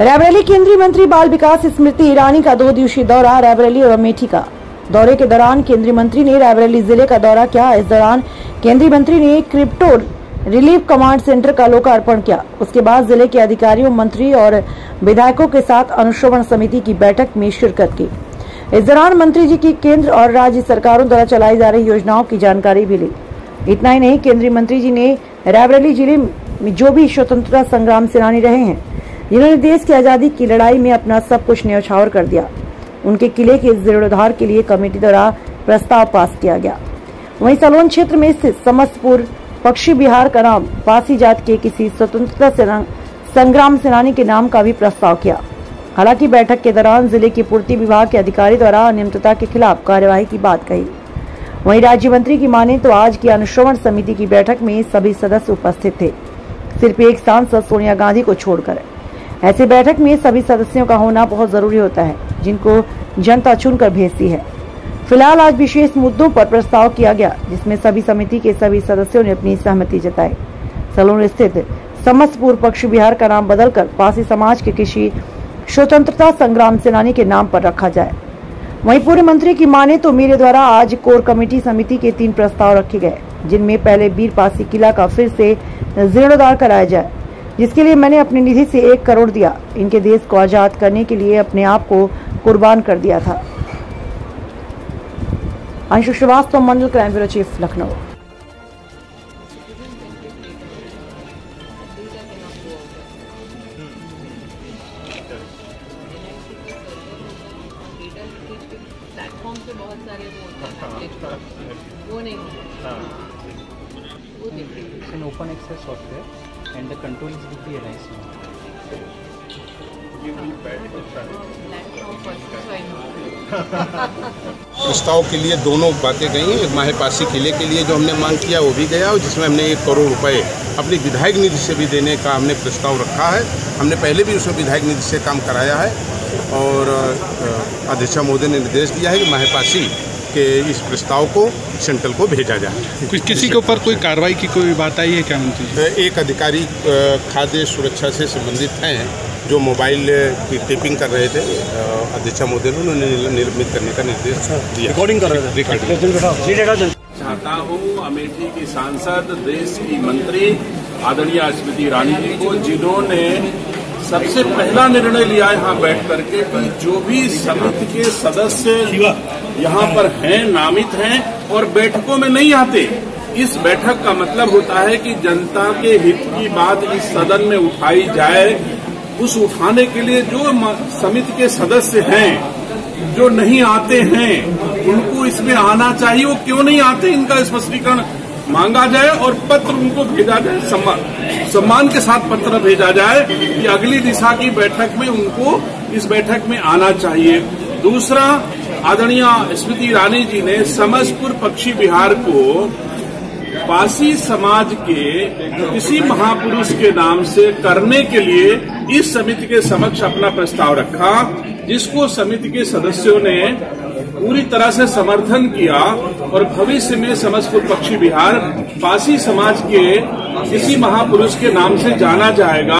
रायबरेली केंद्रीय मंत्री बाल विकास स्मृति ईरानी का दो दिवसीय दौरा रायबरेली और अमेठी का। दौरे के दौरान केंद्रीय मंत्री ने रायबरेली ज़िले का दौरा किया। इस दौरान केंद्रीय मंत्री ने क्रिप्टो रिलीफ कमांड सेंटर का लोकार्पण किया। उसके बाद ज़िले के अधिकारियों, मंत्री और विधायकों के साथ अनुश्रवण समिति की बैठक में शिरकत की। इस दौरान मंत्री जी की केंद्र और राज्य सरकारों द्वारा चलाई जा रही योजनाओं की जानकारी भी ली। इतना ही नहीं, केंद्रीय मंत्री जी ने रायबरेली ज़िले में जो भी स्वतंत्रता संग्राम सेनानी रहे हैं जिन्होंने देश की आज़ादी की लड़ाई में अपना सब कुछ न्यौछावर कर दिया। उनके किले के जीर्णोद्धार के लिए कमेटी द्वारा प्रस्ताव पास किया गया। वहीं सलोन क्षेत्र में स्थित समस्तपुर पक्षी बिहार का नाम पासी जात के किसी स्वतंत्रता सेना, संग्राम सेनानी के नाम का भी प्रस्ताव किया। हालाँकि बैठक के दौरान ज़िले की पूर्ति विभाग के अधिकारी द्वारा अनियमितता के खिलाफ कार्यवाही की बात कही। वहीं राज्य मंत्री की माने तो आज की अनुश्रवण समिति की बैठक में सभी सदस्य उपस्थित थे। सिर्फ़ एक सांसद सोनिया गांधी को छोड़कर। ऐसी बैठक में सभी सदस्यों का होना बहुत ज़रूरी होता है, जिनको जनता चुनकर भेजती है। फ़िलहाल आज विशेष मुद्दों पर प्रस्ताव किया गया, जिसमें सभी समिति के सभी सदस्यों ने अपनी सहमति जताई। सलोन स्थित समस्तपुर पक्ष बिहार का नाम बदलकर पासी समाज के किसी स्वतंत्रता संग्राम सेनानी के नाम पर रखा जाए। वहीं पूर्व मंत्री की माने तो मेरे द्वारा आज कोर कमेटी समिति के तीन प्रस्ताव रखे गए, जिनमें पहले बीर पासी किला का फिर से जीर्णोद्धार कराया जाए। जिसके लिए मैंने अपनी निधि से एक करोड़ दिया। इनके देश को आज़ाद करने के लिए अपने आप को कुर्बान कर दिया था। Anshu Srivastava Mandal crime bureau chief Lucknow. Platform पे बहुत सारे वो होते हैं। वो नहीं होते वो देखिए It's an open access software. And the control is with the NIC. Platform पर so I know. प्रस्ताव के लिए दोनों बातें गई हैं एक माहेपासी किले के लिए जो हमने मांग किया वो भी गया और जिसमें हमने एक करोड़ रुपए अपनी विधायक निधि से भी देने का हमने प्रस्ताव रखा है हमने पहले भी उसमें विधायक निधि से काम कराया है और अध्यक्ष महोदय ने निर्देश दिया है कि माहेपासी के इस प्रस्ताव को सेंट्रल को भेजा जाए। कुछ किसी के ऊपर कोई कार्रवाई की कोई बात आई है क्या मंत्री एक अधिकारी खाद्य सुरक्षा से संबंधित हैं जो मोबाइल की टेपिंग कर रहे थे। अध्यक्ष महोदय ने उन्हें निलंबित करने का निर्देश दिया। रिकॉर्डिंग कर रहे थे। चाहता हूँ अमेठी की सांसद देश की मंत्री आदरणीय स्मृति ईरानी जी को जिन्होंने सबसे पहला निर्णय लिया यहाँ बैठ करके कि जो भी समिति के सदस्य यहाँ पर हैं, नामित हैं और बैठकों में नहीं आते, इस बैठक का मतलब होता है कि जनता के हित की बात इस सदन में उठाई जाए। उस उठाने के लिए जो समिति के सदस्य हैं, जो नहीं आते हैं, उनको इसमें आना चाहिए। वो क्यों नहीं आते? इनका स्पष्टीकरण मांगा जाए और पत्र उनको भेजा जाए, सम्मान सम्मान के साथ पत्र भेजा जाए कि अगली दिशा की बैठक में उनको इस बैठक में आना चाहिए। दूसरा, आदरणीय स्मृति ईरानी जी ने समस्तपुर पक्षी बिहार को पासी समाज के किसी महापुरुष के नाम से करने के लिए इस समिति के समक्ष अपना प्रस्ताव रखा, जिसको समिति के सदस्यों ने पूरी तरह से समर्थन किया और भविष्य में समस्तपुर पक्षी बिहार पासी समाज के किसी महापुरुष के नाम से जाना जाएगा।